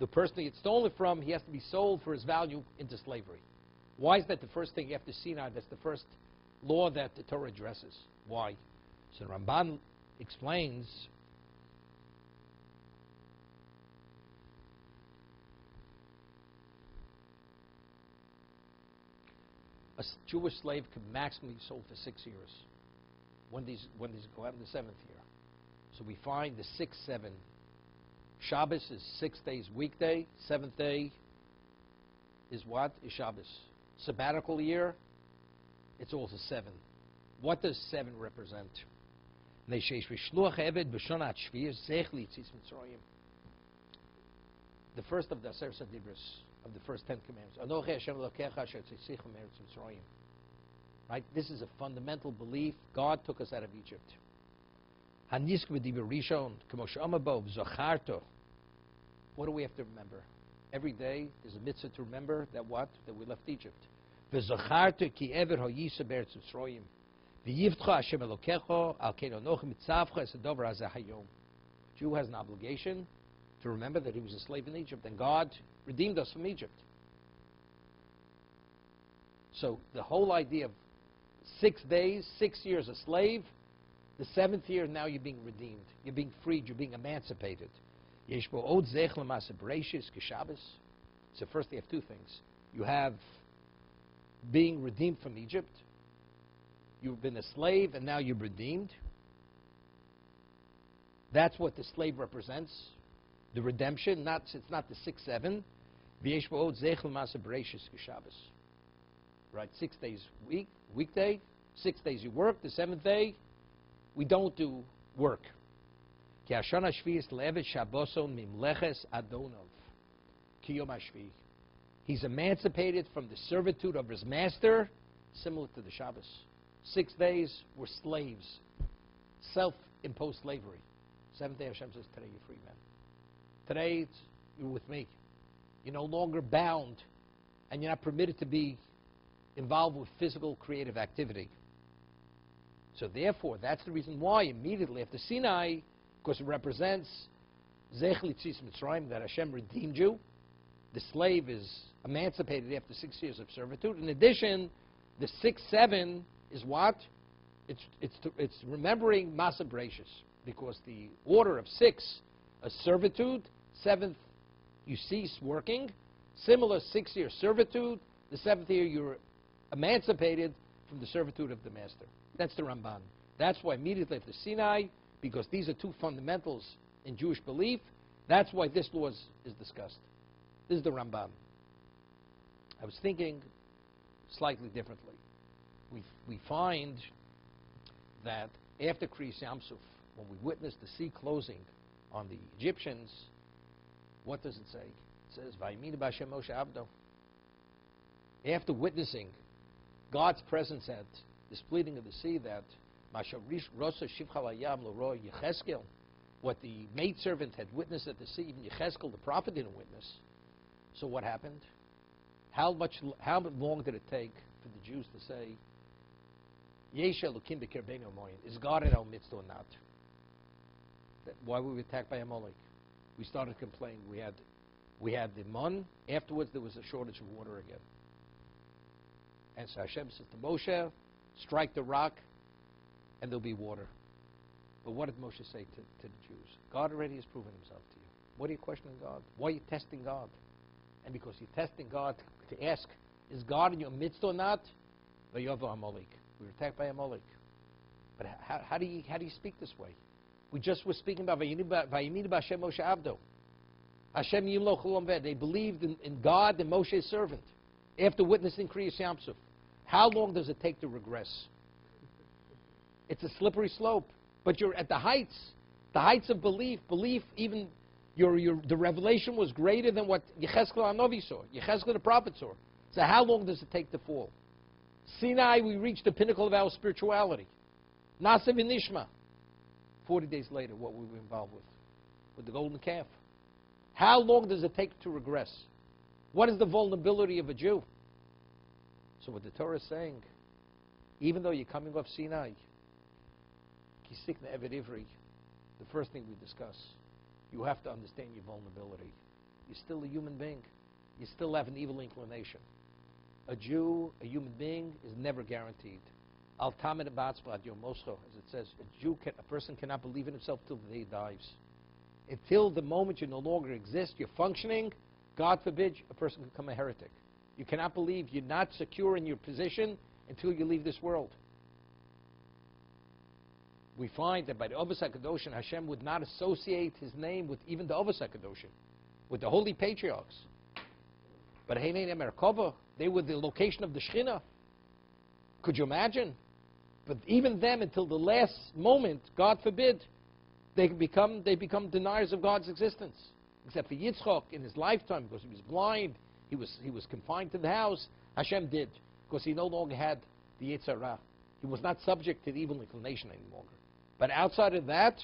the person he had stolen from, he has to be sold for his value into slavery. Why is that the first thing after Sinai? That's the first law that the Torah addresses. Why? So Ramban explains a Jewish slave could maximally be sold for six years. When these, when these go out in the seventh year. So we find the six, seven. Shabbos is six days weekday. Seventh day is what? Is Shabbos. Sabbatical year, it's also seven. What does seven represent? The first of the Aseres HaDibros of the first Ten Commandments. Right? This is a fundamental belief. God took us out of Egypt. What do we have to remember? Every day there's a mitzvah to remember that what? That we left Egypt. Jew has an obligation to remember that he was a slave in Egypt and God redeemed us from Egypt. So the whole idea of six days, six years a slave, the seventh year now you're being redeemed. You're being freed. You're being emancipated. So first you have two things. You have being redeemed from Egypt. You've been a slave and now you're redeemed. That's what the slave represents. The redemption, not it's not the six seven. Right, six days week, weekday, six days you work, the seventh day, we don't do work. He's emancipated from the servitude of his master, similar to the Shabbos. Six days were slaves, self-imposed slavery. Seventh day Hashem says, today you're free, man. Today you're with me. You're no longer bound, and you're not permitted to be involved with physical creative activity. So therefore, that's the reason why immediately after Sinai, because it represents Zech Litzis Mitzrayim, that Hashem redeemed you, the slave is emancipated after six years of servitude. In addition, the six seven is what? It's, it's, it's remembering Masa Bracious, because the order of six, a servitude, seventh, you cease working. Similar six year servitude, the seventh year you're emancipated from the servitude of the master. That's the Ramban. That's why immediately after Sinai, because these are two fundamentals in Jewish belief, that's why this law is, is discussed. This is the Ramban. I was thinking slightly differently. We, we find that after Kriyas Yamsuf, when we witness the sea closing on the Egyptians, what does it say? It says, Vayimina B'Hashem Moshe Abdo. After witnessing God's presence at the splitting of the sea, that what the maidservant had witnessed at the sea, even Yecheskel, the prophet, didn't witness. So what happened? How much? How long did it take for the Jews to say, "Yesh Elokim Is God in our midst or not? Why were we attacked by Amalek? We started complaining. We had, we had the mun. Afterwards, there was a shortage of water again. And so Hashem says to Moshe, "Strike the rock, and there'll be water." But what did Moshe say to, to the Jews? God already has proven himself to you. What are you questioning God? Why are you testing God? And because you're testing God to ask, is God in your midst or not? Vayova Amalek. We were attacked by Amalek. But how, how, do you, how do you speak this way? We just were speaking about Hashem Moshe Abdo. Hashem Yimlo They believed in, in God and Moshe's servant after witnessing Kriyas Yamsuf. How long does it take to regress? It's a slippery slope. But you're at the heights, the heights of belief. Belief, even your, your, the revelation was greater than what Yecheskel Anovi saw, Yecheskel the prophet saw. So how long does it take to fall? Sinai, we reached the pinnacle of our spirituality. Nasa Nishma. 40 days later, what we were involved with, with the golden calf. How long does it take to regress? What is the vulnerability of a Jew? So what the Torah is saying, even though you're coming off Sinai, the first thing we discuss, you have to understand your vulnerability. You're still a human being. You still have an evil inclination. A Jew, a human being, is never guaranteed. Al tamid batzbad yom as it says, a Jew, can, a person cannot believe in himself till the day he dies. Until the moment you no longer exist, you're functioning, God forbid, a person can become a heretic. You cannot believe you're not secure in your position until you leave this world we find that by the Avos Hashem would not associate his name with even the Avos with the holy patriarchs. But Heinei Merkava, they were the location of the Shekhinah. Could you imagine? But even them, until the last moment, God forbid, they become, they become deniers of God's existence. Except for Yitzchok in his lifetime, because he was blind, he was, he was confined to the house, Hashem did, because he no longer had the Yitzhara. He was not subject to the evil inclination any longer. But outside of that,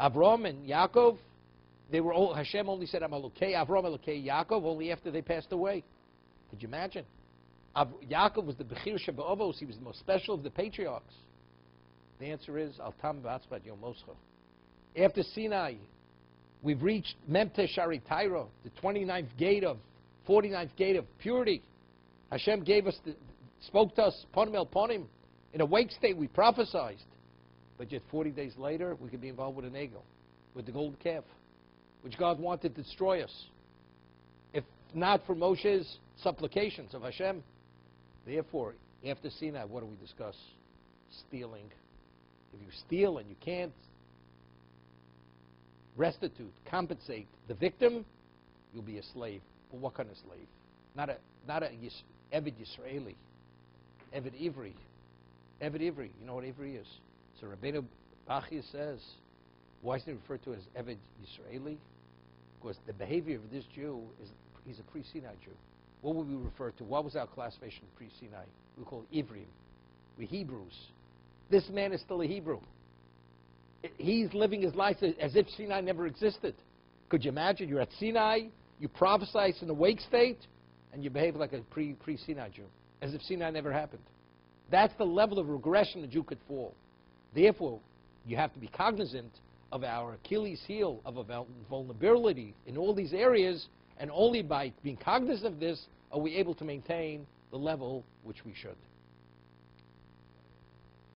Avram and Yaakov, they were all, Hashem only said, I'm Elokei, Avram, Elokei, Yaakov, only after they passed away. Could you imagine? Yaakov was the Bechir Shabbat he was the most special of the patriarchs. The answer is, Al Tam Batzbat Yom After Sinai, we've reached Memte Shari Tairo, the 29th gate of, 49th gate of purity. Hashem gave us, the, spoke to us, Ponim El Ponim. In a wake state, we prophesied. But yet 40 days later, we could be involved with an eagle, with the golden calf, which God wanted to destroy us. If not for Moshe's supplications of Hashem. Therefore, after Sinai, what do we discuss? Stealing. If you steal and you can't restitute, compensate the victim, you'll be a slave. But what kind of slave? Not a not a Yis, Eved Yisraeli. Eved Ivri. Eved Ivri. You know what Ivri is? So Rabbeinu Bachya says, why is he referred to as Eved Yisraeli? Because the behavior of this Jew is he's a pre-Sinai Jew. What would we refer to? What was our classification pre-Sinai? We call Ivrim. We're Hebrews. This man is still a Hebrew. He's living his life as if Sinai never existed. Could you imagine? You're at Sinai, you prophesy in a wake state, and you behave like a pre, pre-Sinai Jew, as if Sinai never happened. That's the level of regression a Jew could fall. Therefore, you have to be cognizant of our Achilles heel of a vulnerability in all these areas, and only by being cognizant of this are we able to maintain the level which we should.